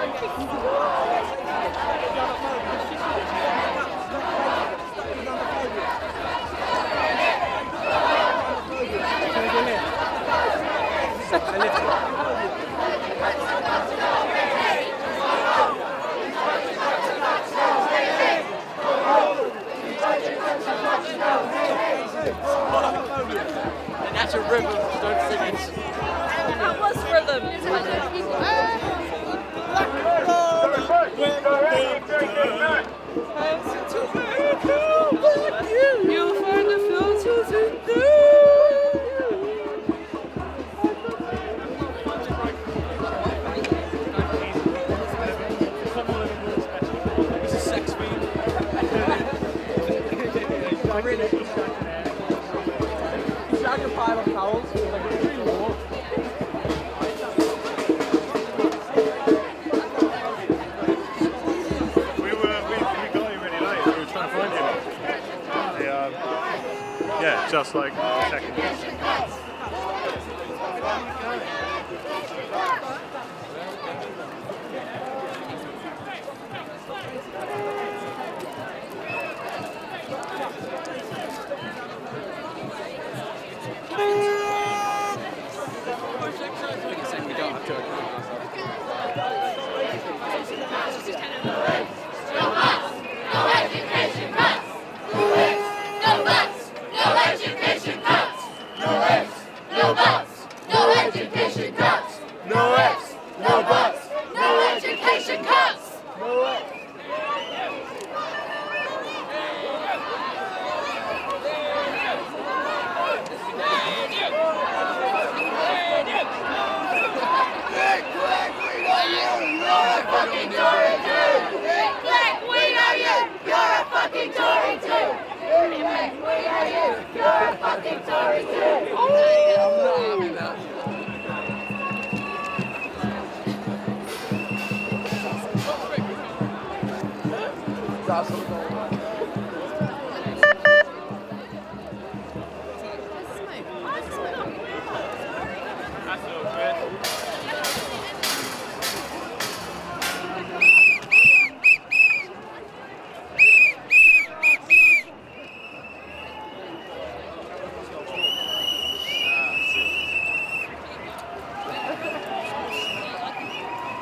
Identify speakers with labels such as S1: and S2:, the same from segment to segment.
S1: like, we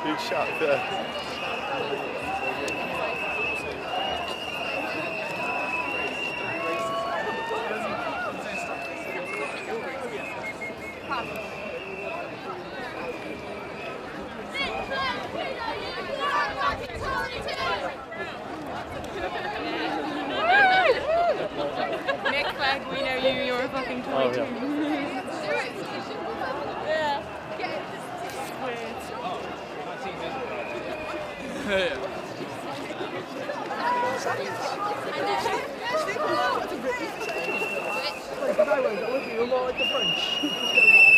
S2: Good shot there.
S3: Nick Clegg, we
S2: know you, you're a fucking
S4: toy
S5: oh,
S6: yeah. too. yeah.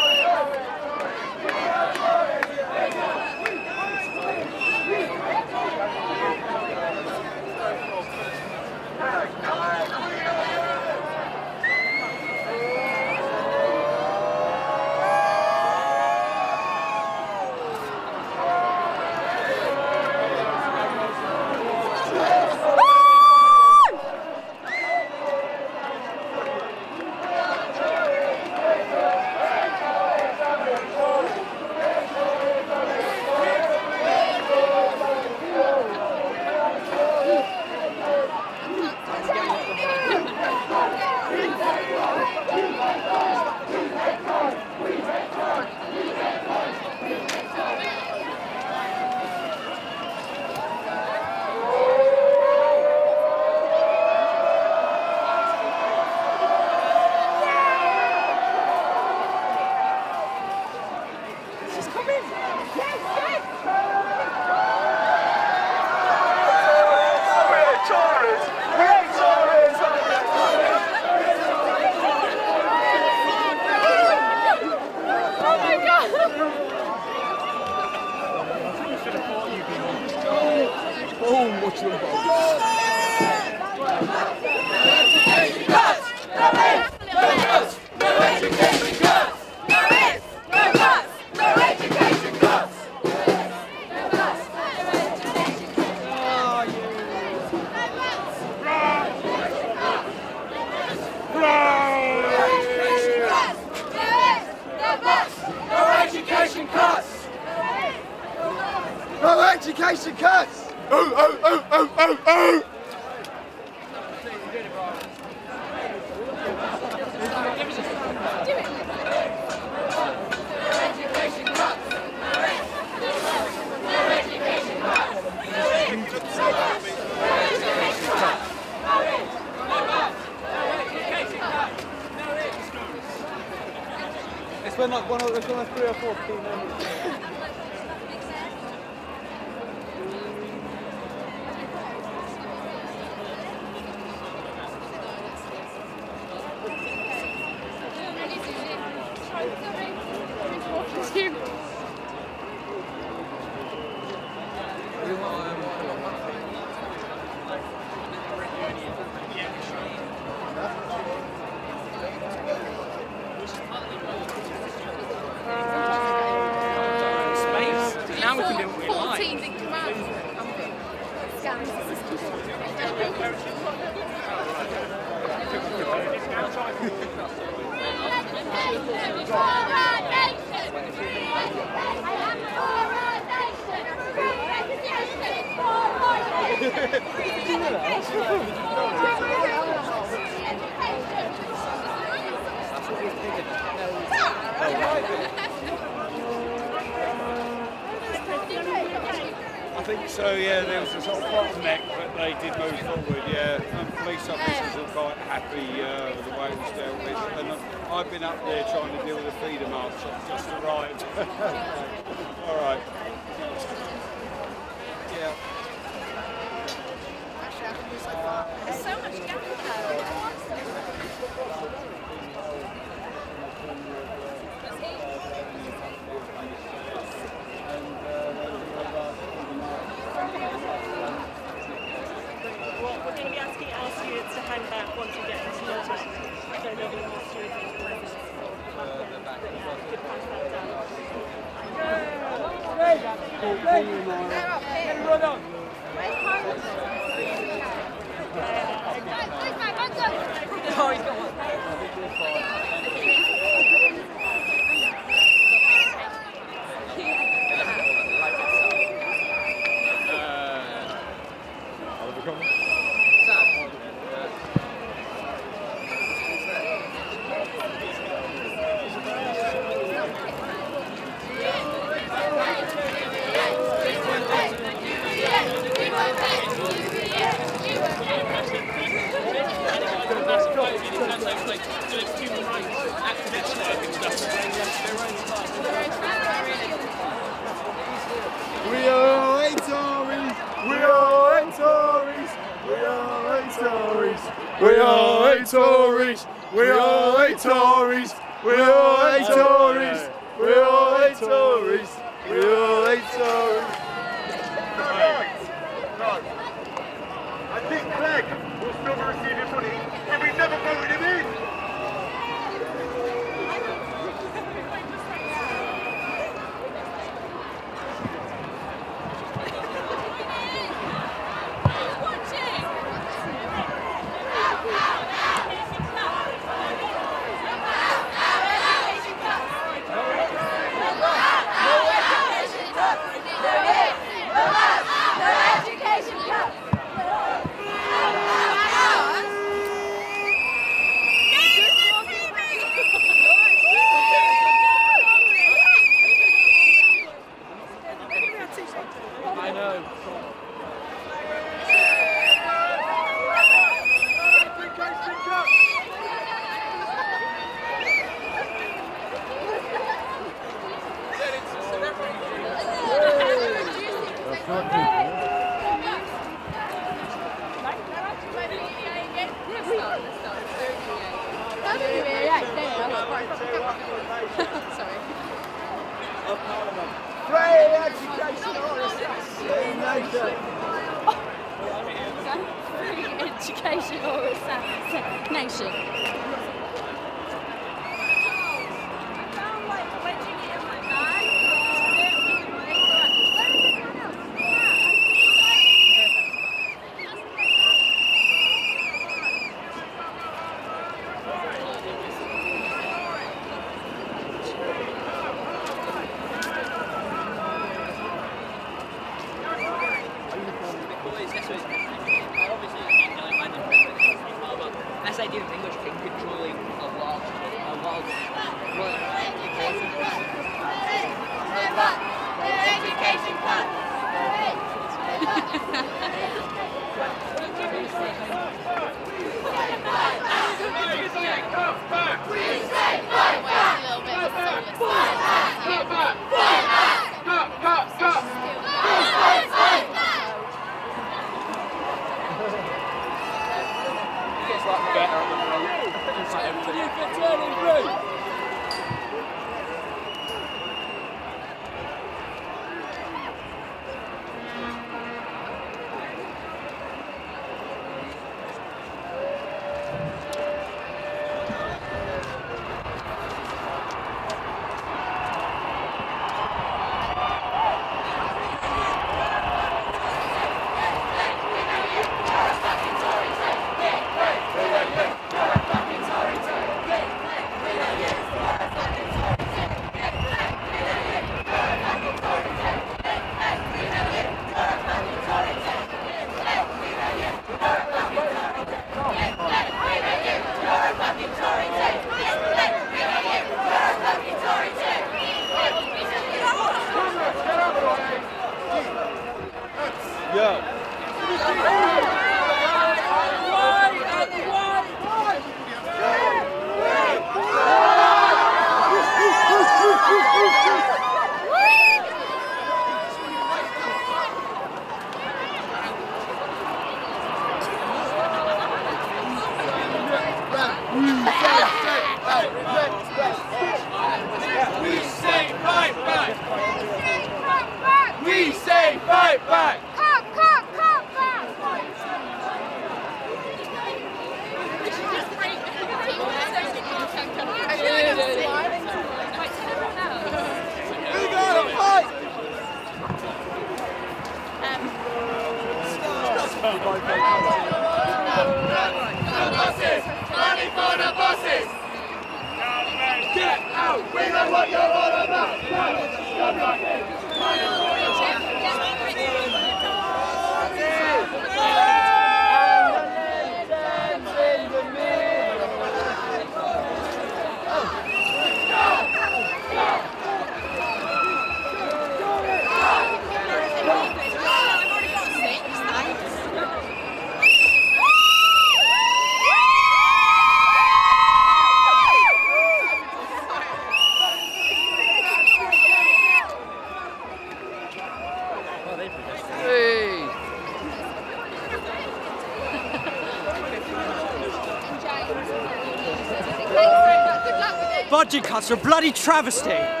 S6: Are
S7: a bloody travesty.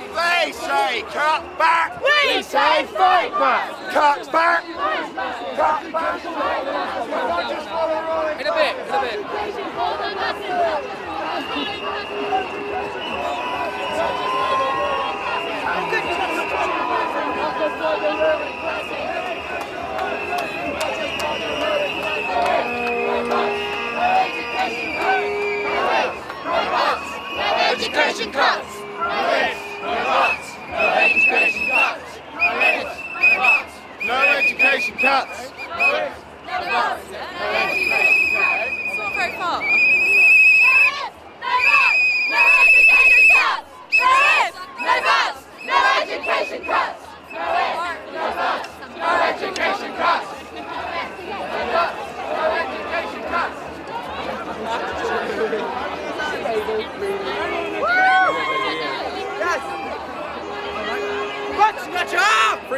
S8: They say cut back.
S9: We say fight
S8: back. Cut back. Cut back.
S10: In a bit, in a bit.
S9: Education cuts!
S8: No education cuts.
S9: No education cuts! No bus! No education cuts!
S10: No education cuts!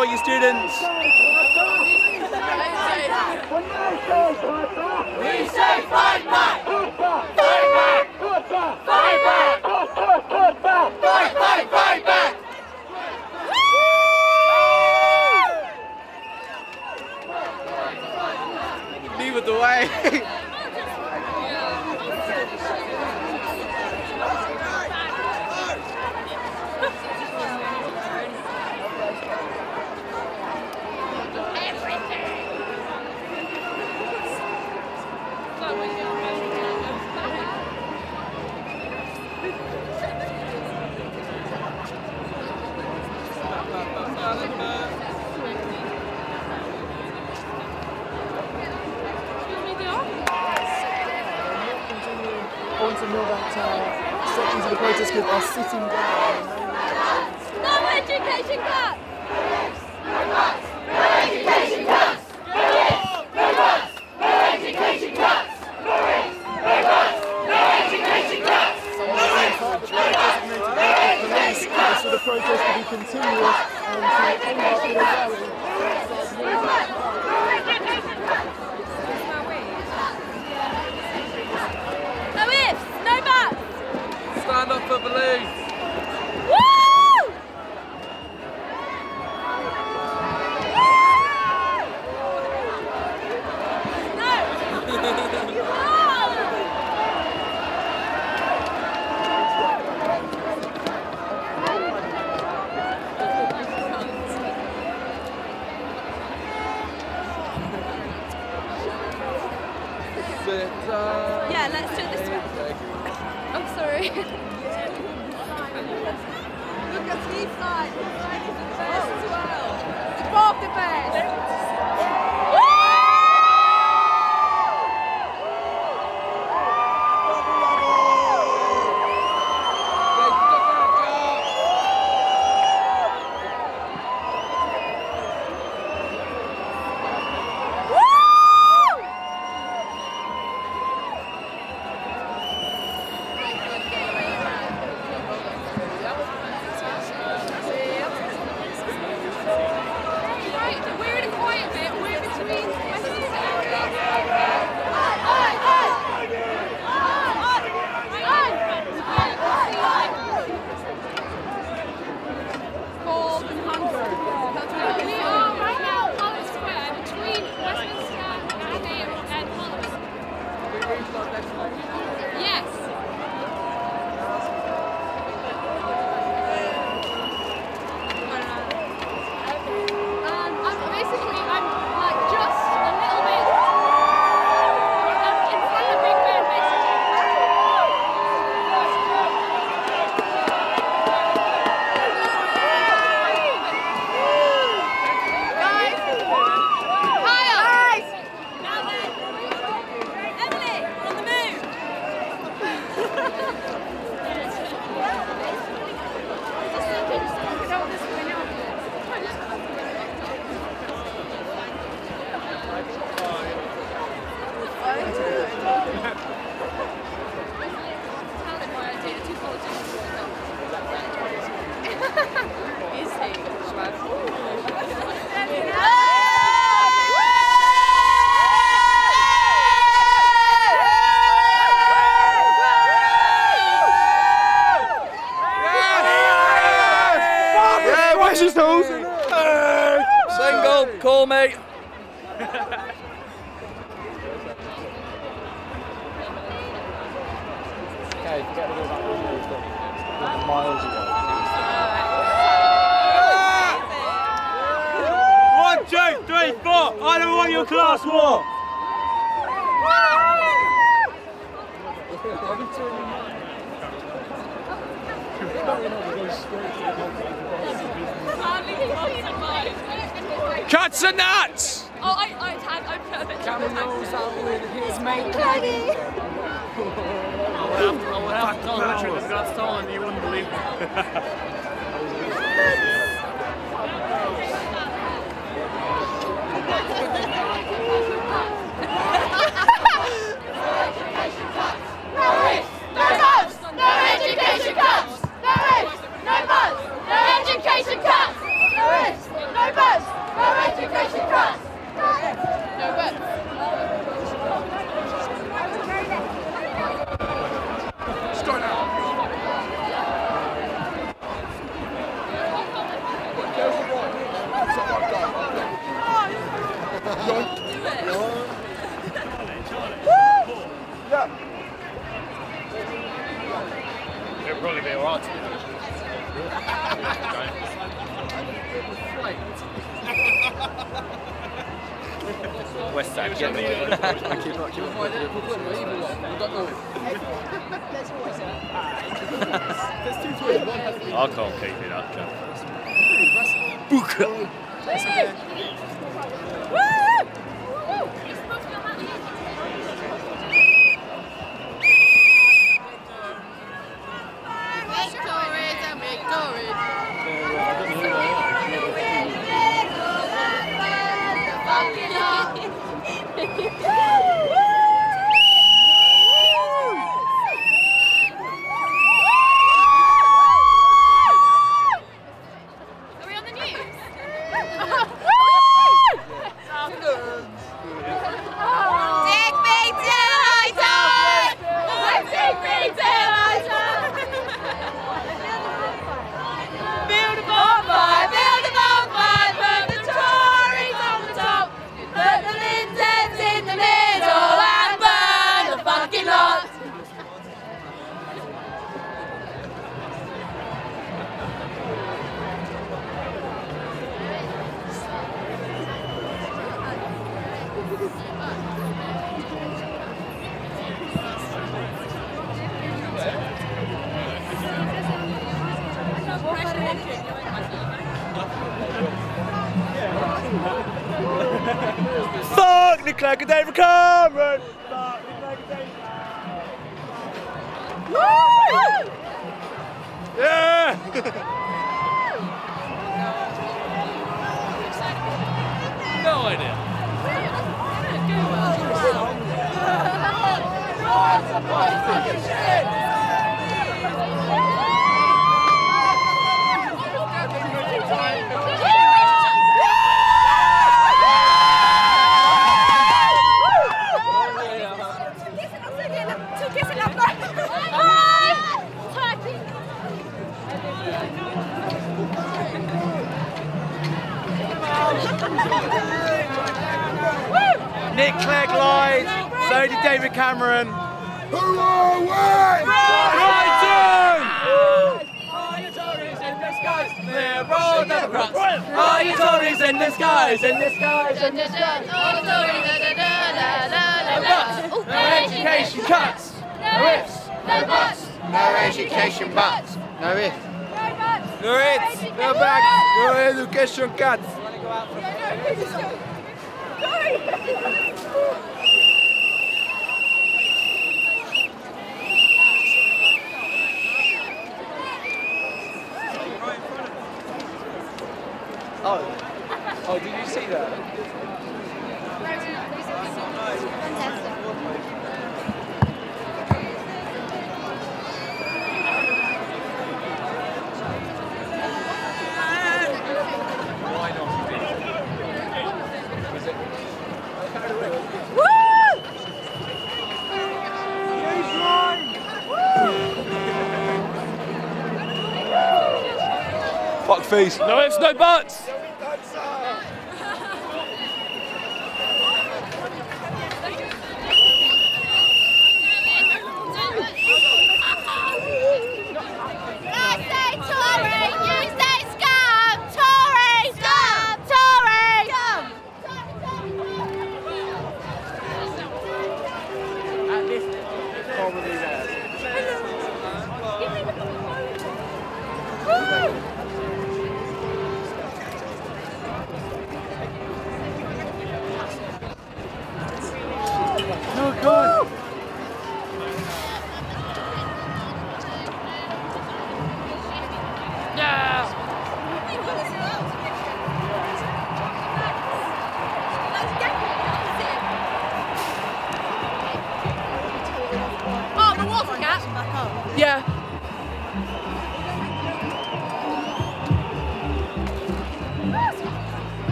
S7: Support your students.
S10: We say fight back! Back! Fight back! Fight, fight, fight back!
S7: Lead the way.
S11: I want to know that uh, sections of the protest group are sitting down.
S9: No education cuts!
S11: Designated police
S9: for the protest to be continuous and to end up with a rally
S12: call me.
S9: Okay, forget to go back to the miles ago.
S13: One, two, three, four. I don't want your class war.
S12: Cuts and nuts.
S14: Oh, I, I tag, I'm perfect.
S9: Camel knows out with his mate.
S1: I would have, I would have to tell Patrick this got stolen, you wouldn't believe it.
S14: No bus! No education cuts! No ifs! No buts! No education cuts! No ifs! No buts! No education cuts! No ifs! No buts!
S1: It'd probably be alright to be honest.
S10: West Side, get me.
S9: keep it, keep it.
S1: I can't keep it up, Jack.
S14: Victories
S10: America, David Cameron!
S9: Christian Katz. please. No ifs, no buts.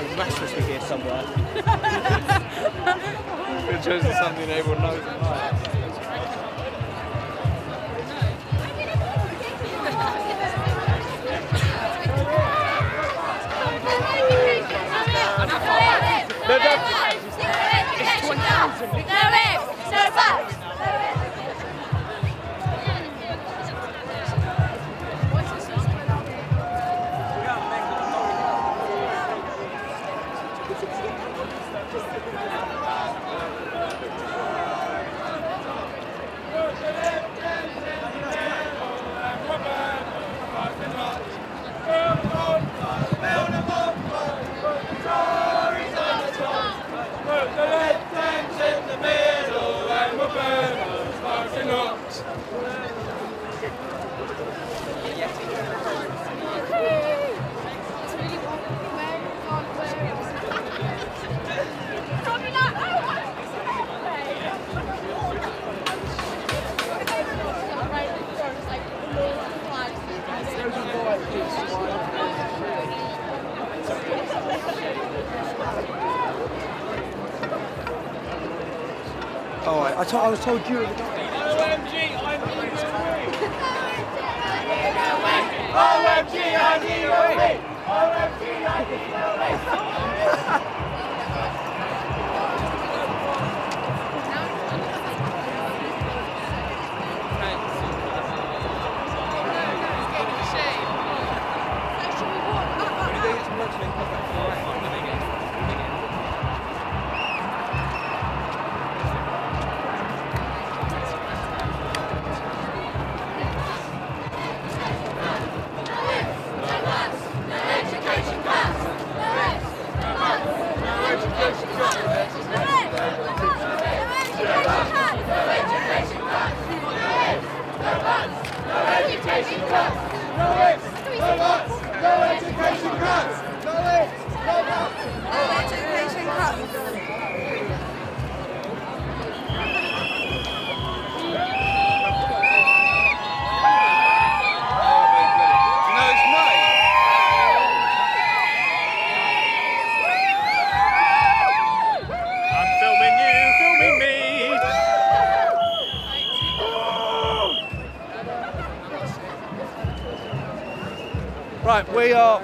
S10: Oh,
S7: Max must be here somewhere. We've chosen something everyone knows and likes.
S5: Oh, I, I, told, I was told you.
S10: OMG, I need OMG! OMG,
S7: Right, we are.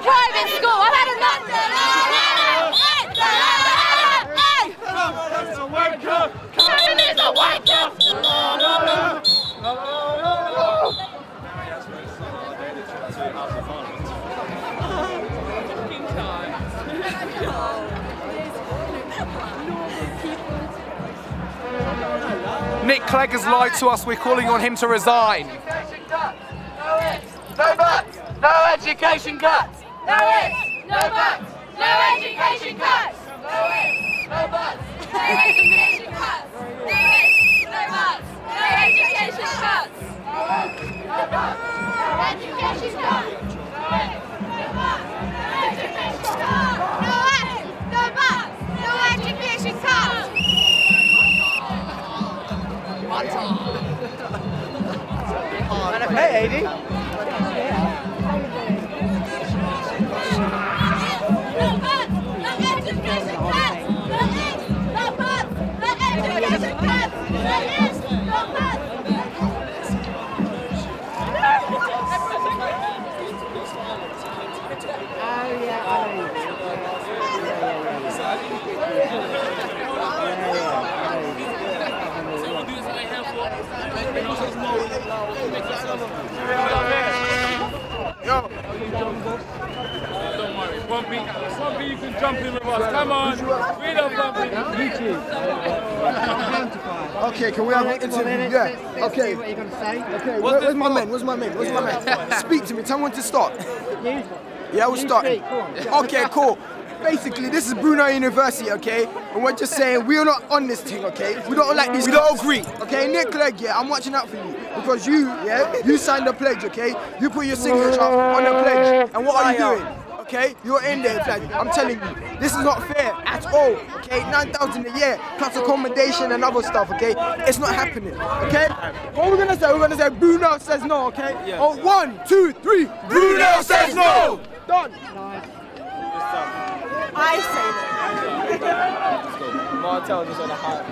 S9: Private school
S15: Nick Clegg has lied to us. We're calling on him to resign.
S10: Education cuts! No ifs, no buts, no education cuts!
S9: No ifs, no buts, no education cuts!
S10: No ifs, no buts!
S9: No education cuts! No ifs, no buts, no education cuts! No ifs, no buts, no education cuts!
S7: Hey, Adi.
S15: Yo.
S1: Don't worry. Bumpy, Bumpy, you can jump in with us. Come on. We love Bumpy.
S5: Okay, can we have an interview? Yeah. Okay.
S16: What are you going to say?
S5: Okay, where, where's my man? Where's my man? Where's my man? Speak to me. Tell me when to start.
S16: You?
S5: Yeah, we'll
S16: You
S5: start.
S16: speak, go on.
S5: Okay, cool. Basically, this is Brunel University, okay? And we're just saying we're not on this thing, okay? We don't like these. We don't agree. Okay, Nick Clegg, yeah, I'm watching out for you. Because you, yeah, you signed the pledge, okay? You put your signature on the pledge. And what are you doing? Okay, you're in there. It's like, I'm telling you, this is not fair at all. Okay, 9,000 a year plus accommodation and other stuff. Okay, it's not happening. Okay, what we're gonna say? We're gonna say Brunel says no. Okay. Oh, one, two, three.
S10: Brunel says no.
S5: Done.
S17: I say no.
S18: Martel just on a hat.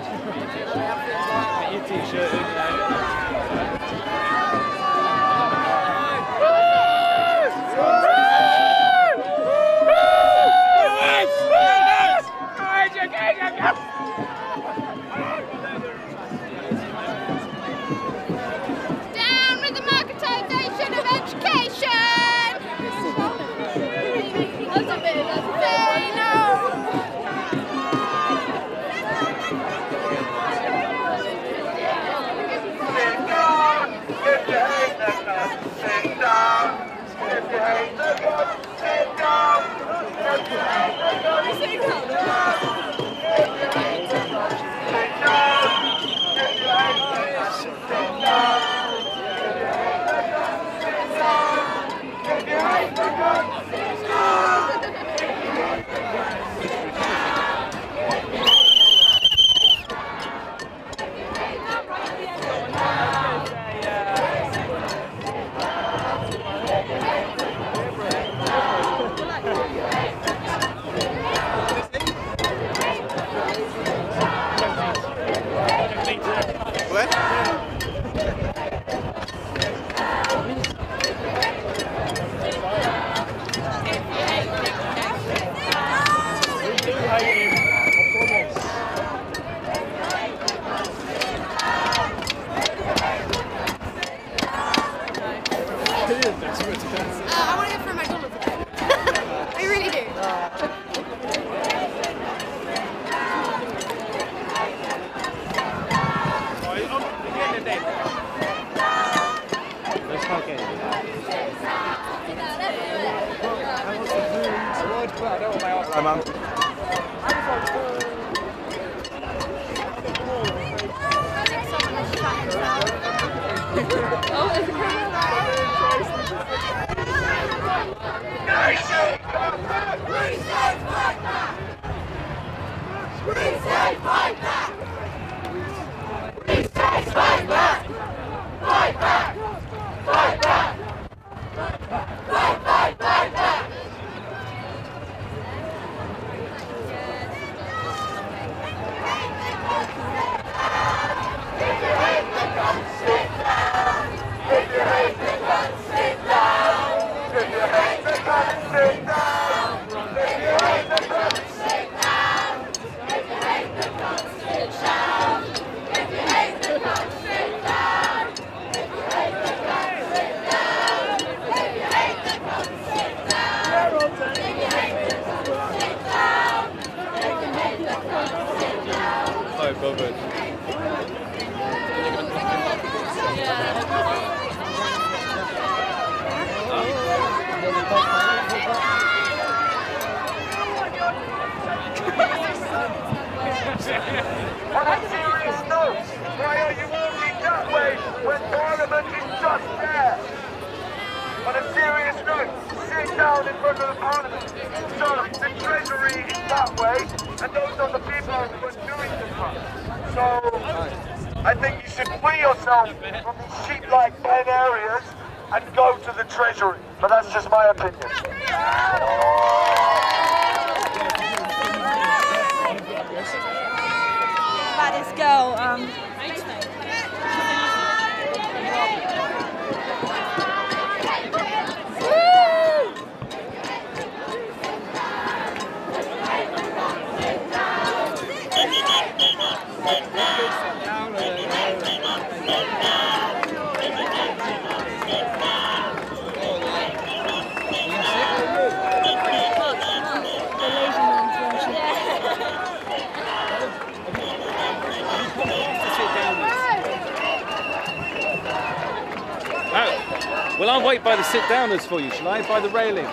S6: The for
S19: you,
S20: shall I? By the railing.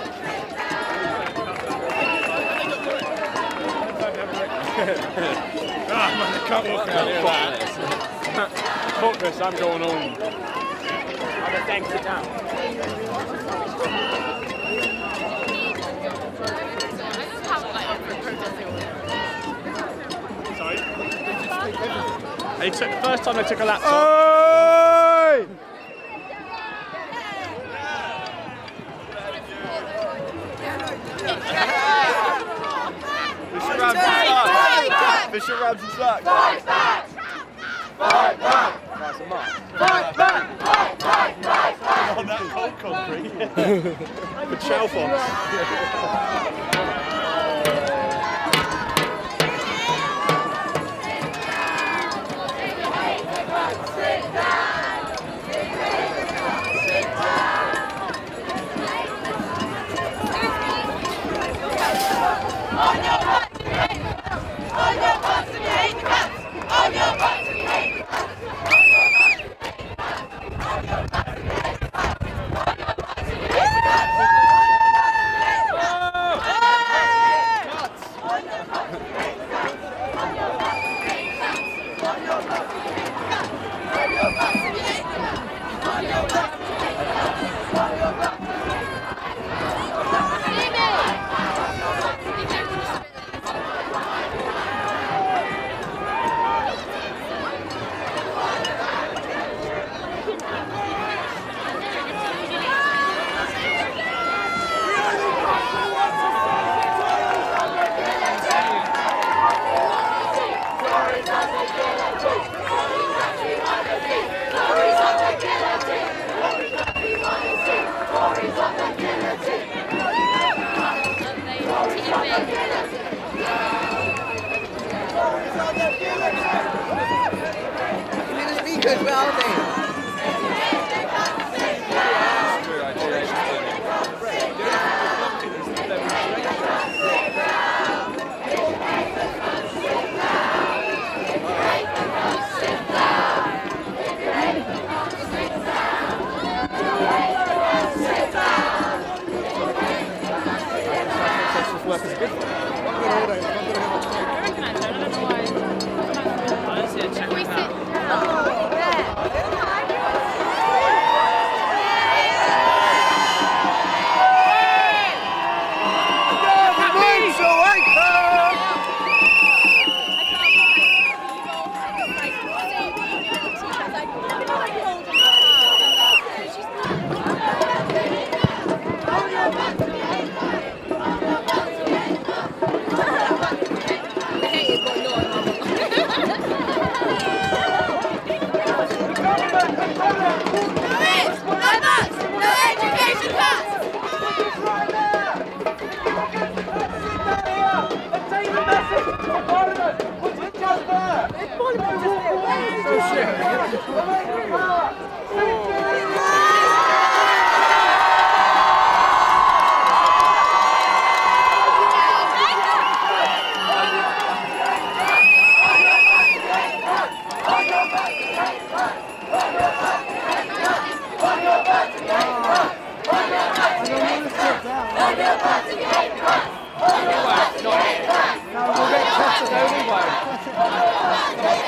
S21: Ah, man, I can't walk out here. Fuck this, I'm going home.
S22: Just then sit down.
S1: Sorry? They took, first time they took a laptop.
S9: Oi!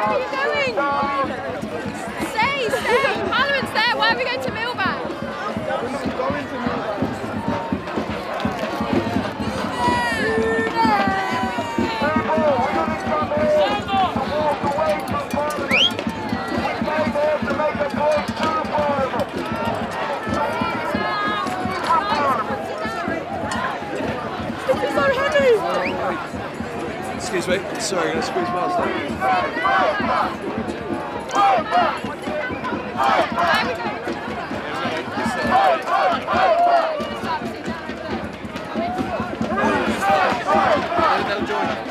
S10: Go,
S1: mate. Sorry, I'm going to squeeze past that.
S7: They'll join us.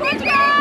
S18: Let's go!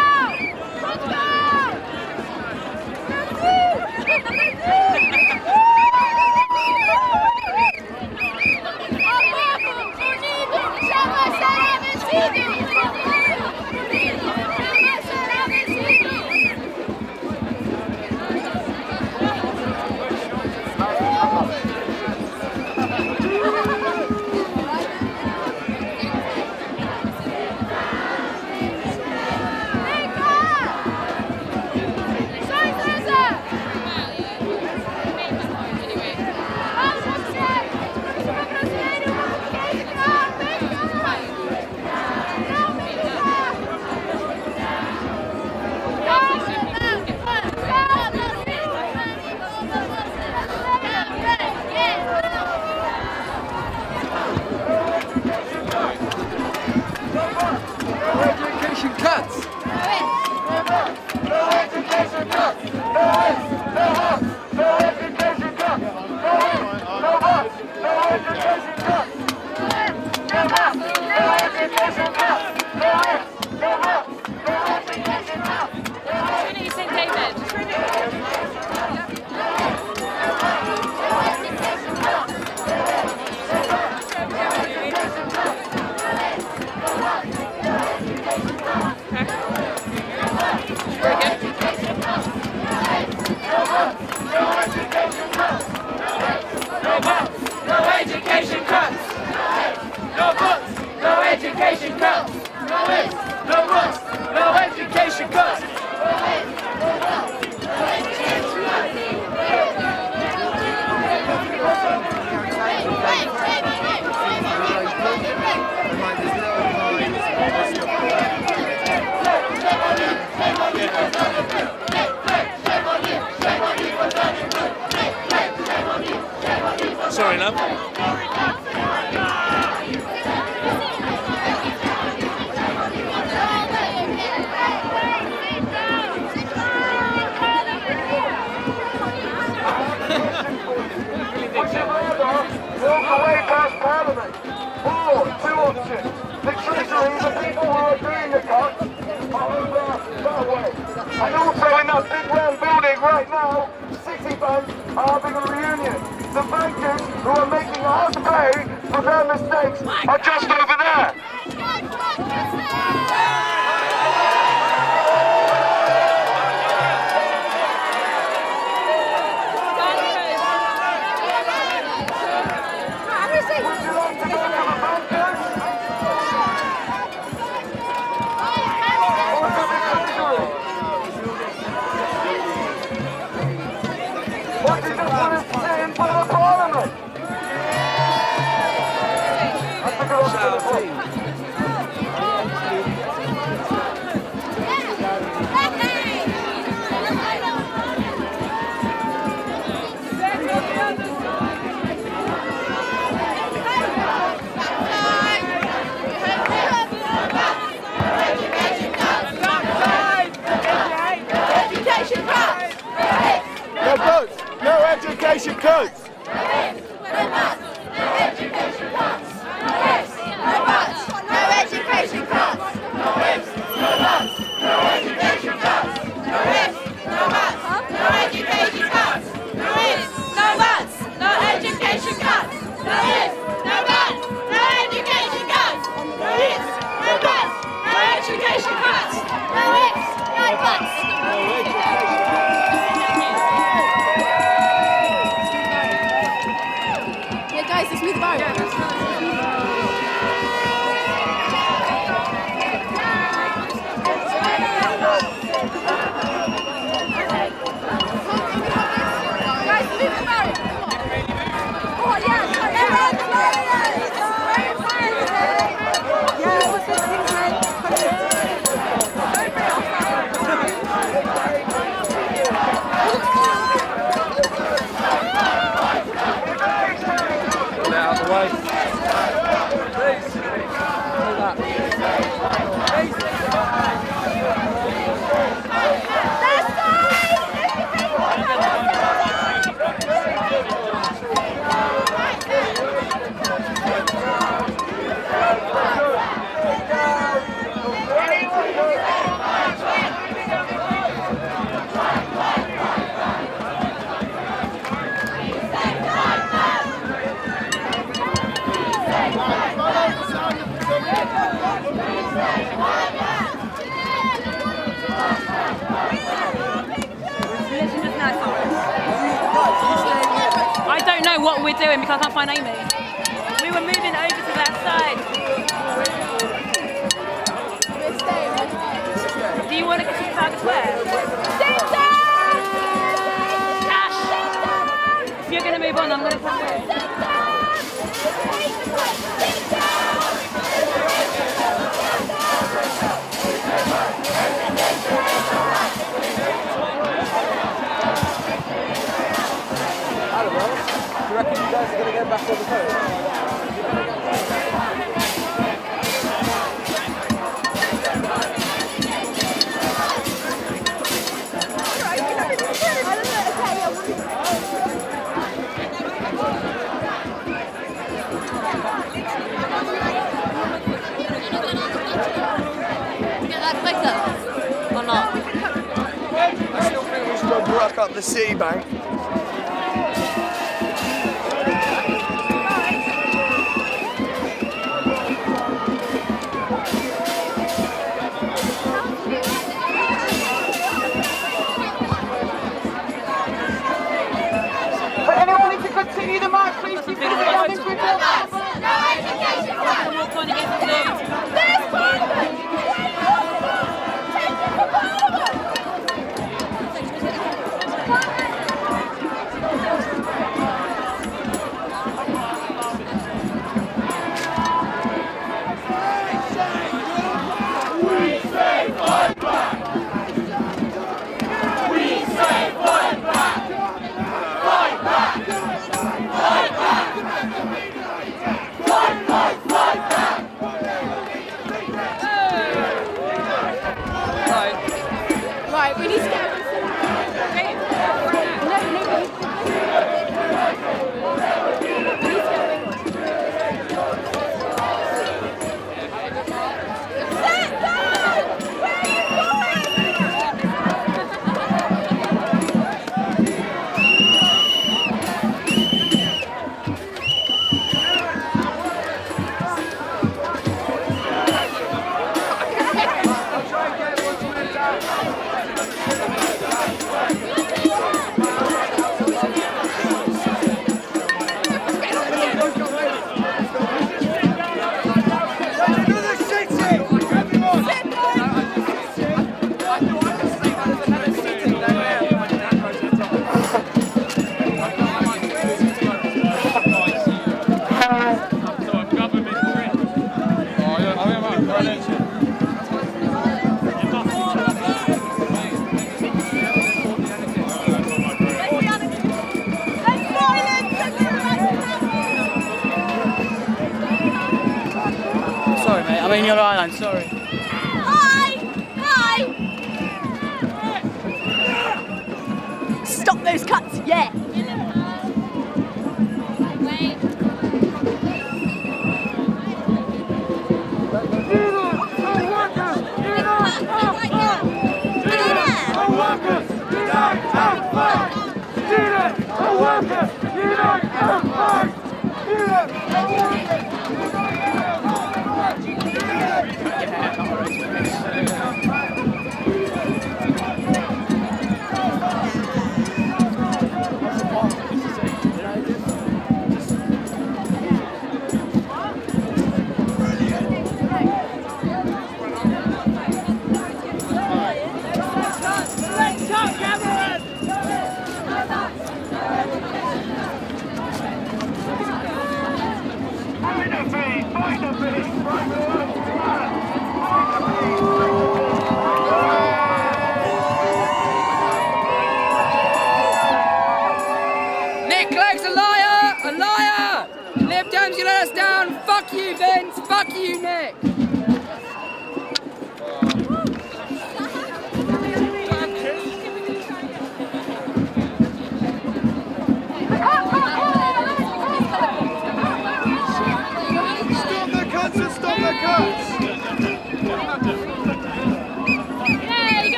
S23: some
S24: things about it.
S23: No education
S25: for
S26: us.
S27: No education
S9: for us.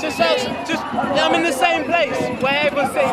S6: Just, just,
S1: I'm in the same place where everyone's sitting.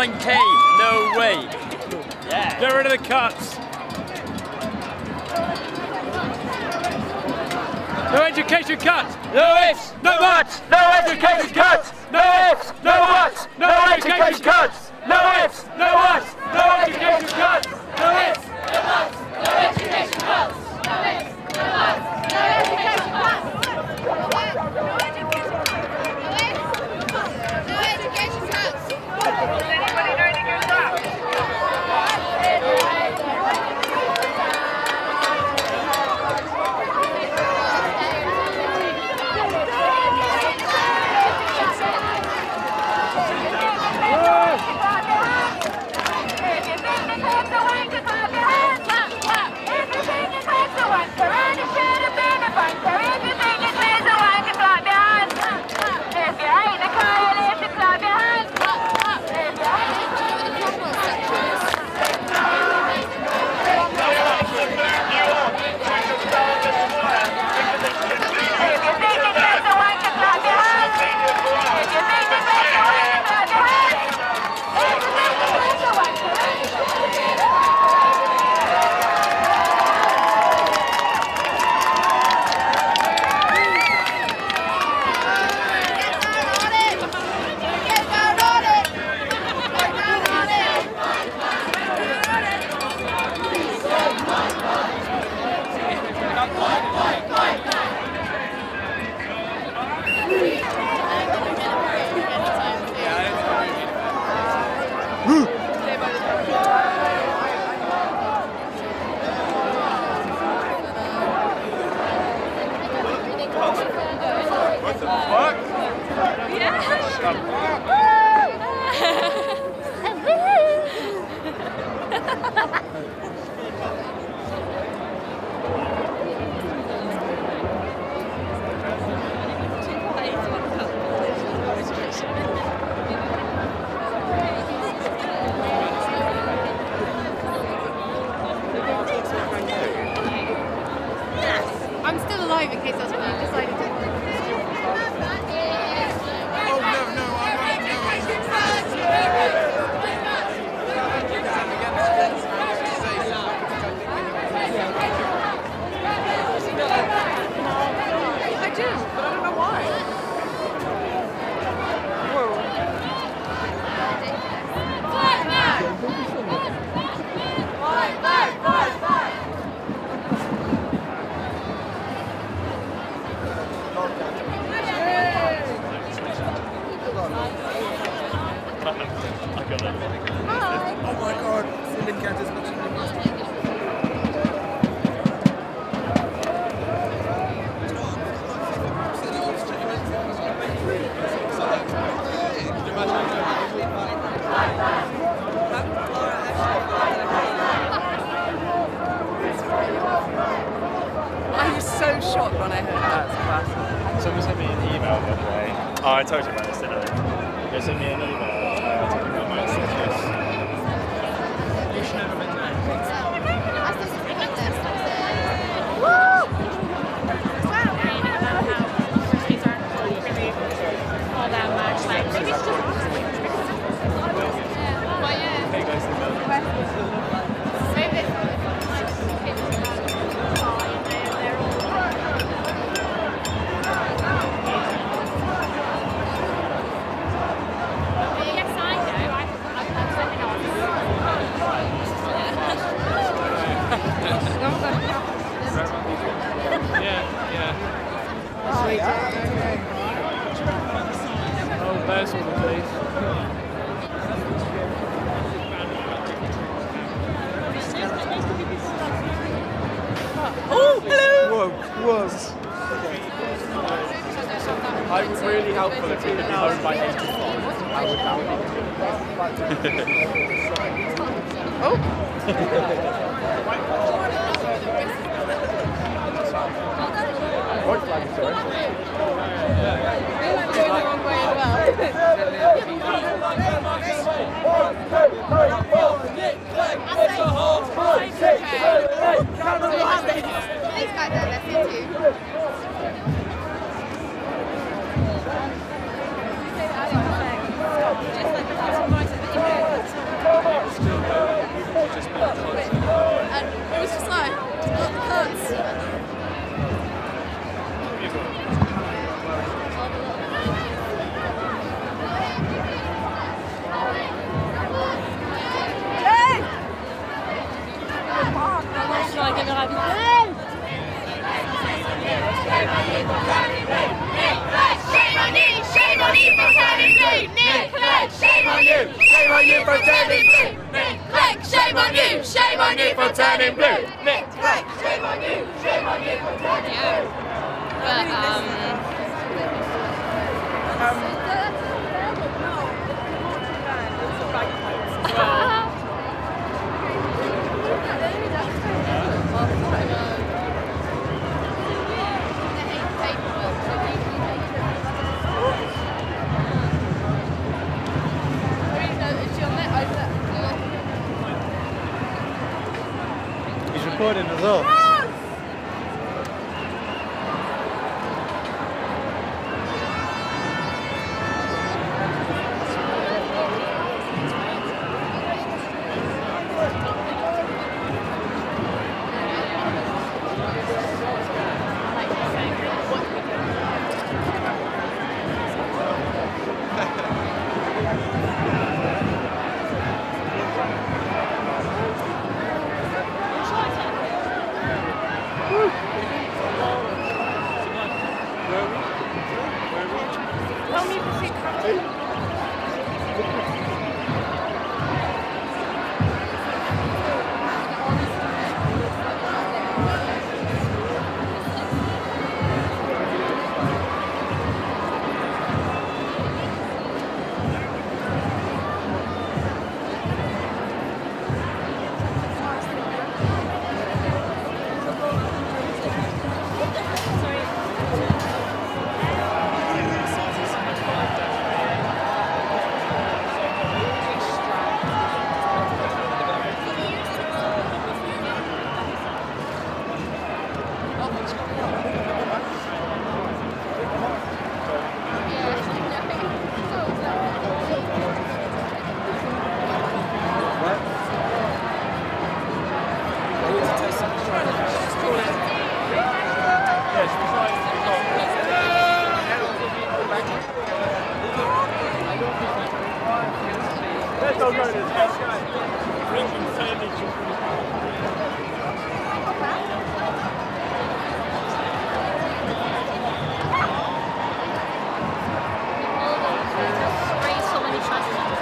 S9: 9K, no way. Yeah.
S1: Get rid of the cuts. No education cuts.
S9: No ifs, no buts. No education cuts. No ifs, no buts. No education cuts. No ifs, no buts.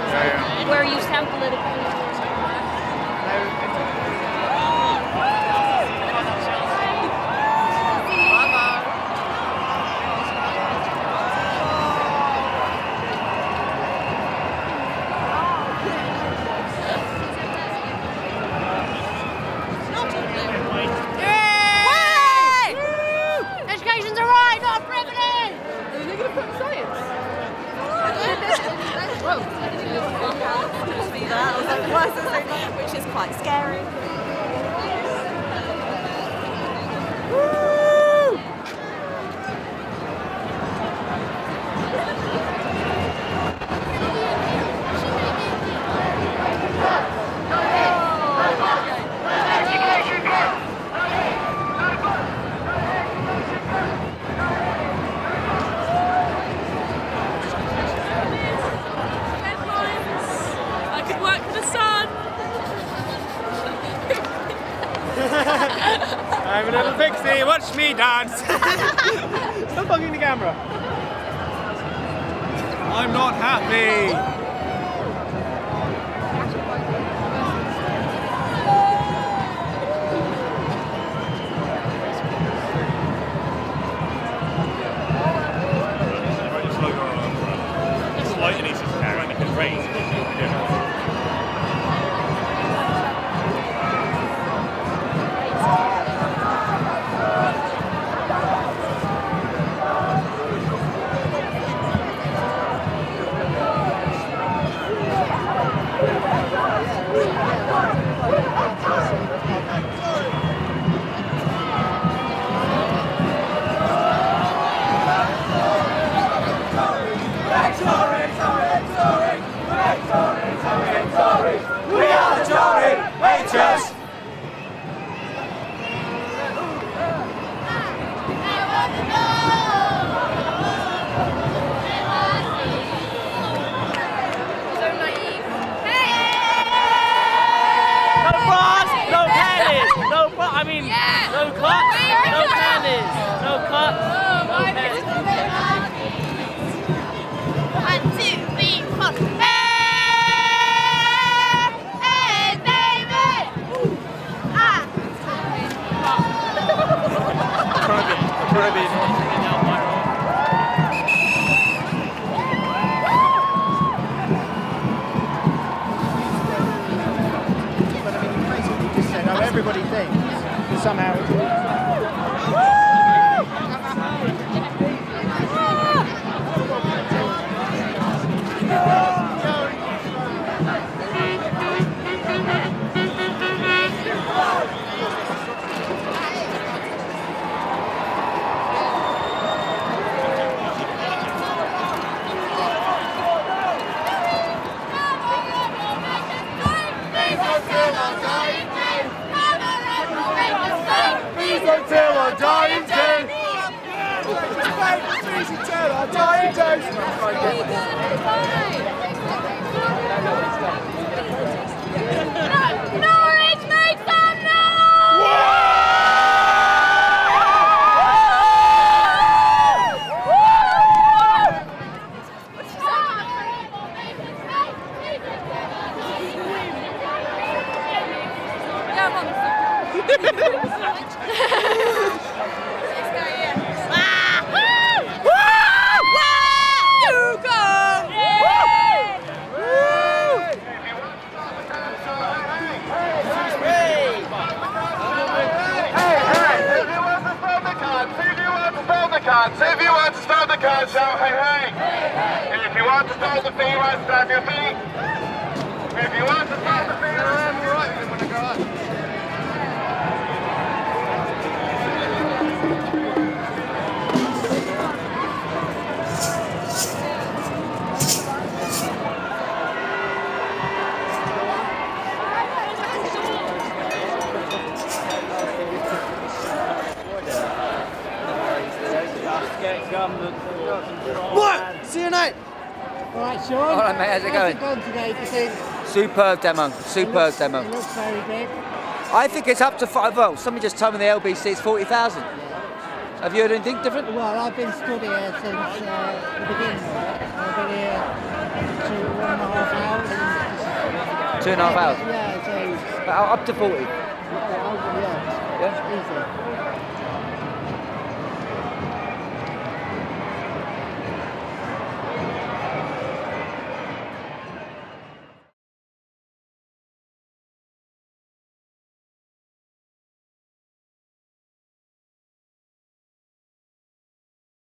S9: Where you sample it.
S18: Somehow
S7: Superb demo. Superb
S18: It
S7: demo.
S18: looks very big.
S7: I think it's up to five. Well, somebody just told me the LBC is 40,000. Have you heard anything different?
S18: Well, I've been stood here since uh, the beginning. I've been here two, and a half hours.
S7: Two and a half hours?
S18: Yeah, so,
S7: Up to 40.